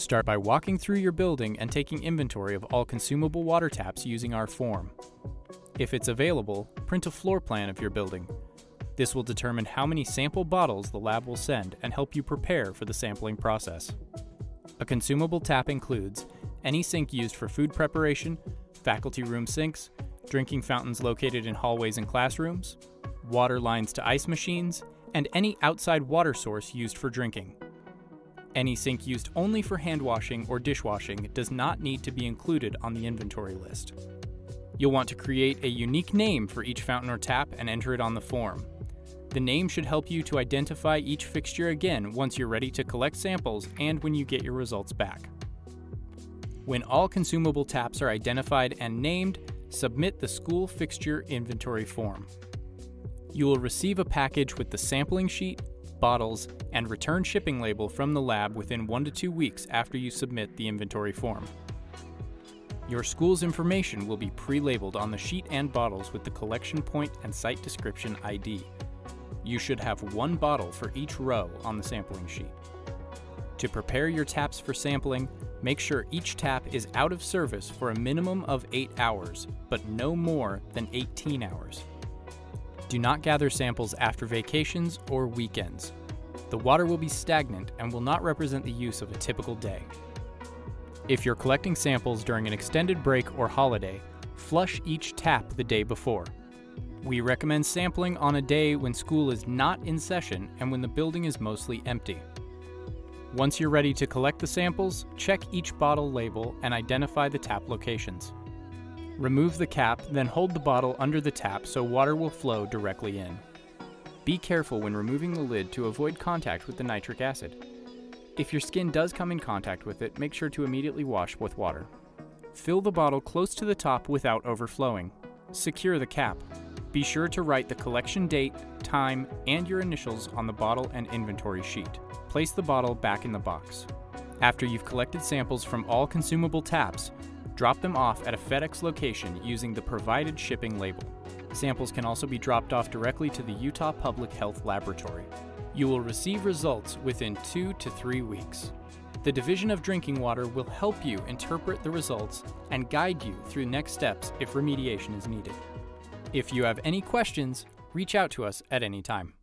Start by walking through your building and taking inventory of all consumable water taps using our form. If it's available, print a floor plan of your building. This will determine how many sample bottles the lab will send and help you prepare for the sampling process. A consumable tap includes any sink used for food preparation, faculty room sinks, drinking fountains located in hallways and classrooms, water lines to ice machines, and any outside water source used for drinking. Any sink used only for hand washing or dishwashing does not need to be included on the inventory list. You'll want to create a unique name for each fountain or tap and enter it on the form. The name should help you to identify each fixture again once you're ready to collect samples and when you get your results back. When all consumable taps are identified and named, submit the school fixture inventory form. You will receive a package with the sampling sheet, bottles, and return shipping label from the lab within one to two weeks after you submit the inventory form. Your school's information will be pre-labeled on the sheet and bottles with the collection point and site description ID. You should have one bottle for each row on the sampling sheet. To prepare your taps for sampling, make sure each tap is out of service for a minimum of 8 hours, but no more than 18 hours. Do not gather samples after vacations or weekends. The water will be stagnant and will not represent the use of a typical day. If you're collecting samples during an extended break or holiday, flush each tap the day before. We recommend sampling on a day when school is not in session and when the building is mostly empty. Once you're ready to collect the samples, check each bottle label and identify the tap locations. Remove the cap, then hold the bottle under the tap so water will flow directly in. Be careful when removing the lid to avoid contact with the nitric acid. If your skin does come in contact with it, make sure to immediately wash with water. Fill the bottle close to the top without overflowing. Secure the cap. Be sure to write the collection date, time, and your initials on the bottle and inventory sheet. Place the bottle back in the box. After you've collected samples from all consumable taps, Drop them off at a FedEx location using the provided shipping label. Samples can also be dropped off directly to the Utah Public Health Laboratory. You will receive results within two to three weeks. The Division of Drinking Water will help you interpret the results and guide you through next steps if remediation is needed. If you have any questions, reach out to us at any time.